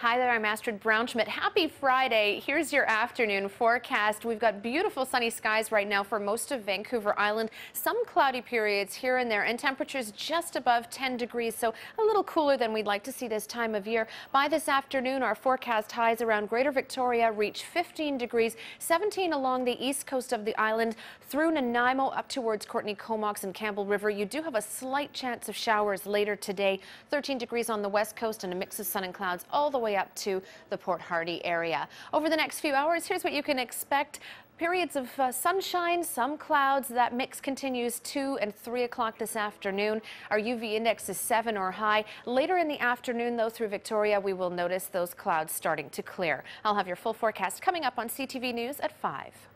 Hi there, I'm Astrid Braunschmidt. Happy Friday. Here's your afternoon forecast. We've got beautiful sunny skies right now for most of Vancouver Island. Some cloudy periods here and there and temperatures just above 10 degrees, so a little cooler than we'd like to see this time of year. By this afternoon, our forecast highs around Greater Victoria reach 15 degrees, 17 along the east coast of the island through Nanaimo up towards Courtenay Comox and Campbell River. You do have a slight chance of showers later today. 13 degrees on the west coast and a mix of sun and clouds all the way up to the Port Hardy area. Over the next few hours, here's what you can expect. Periods of uh, sunshine, some clouds. That mix continues 2 and 3 o'clock this afternoon. Our UV index is 7 or high. Later in the afternoon, though, through Victoria, we will notice those clouds starting to clear. I'll have your full forecast coming up on CTV News at 5.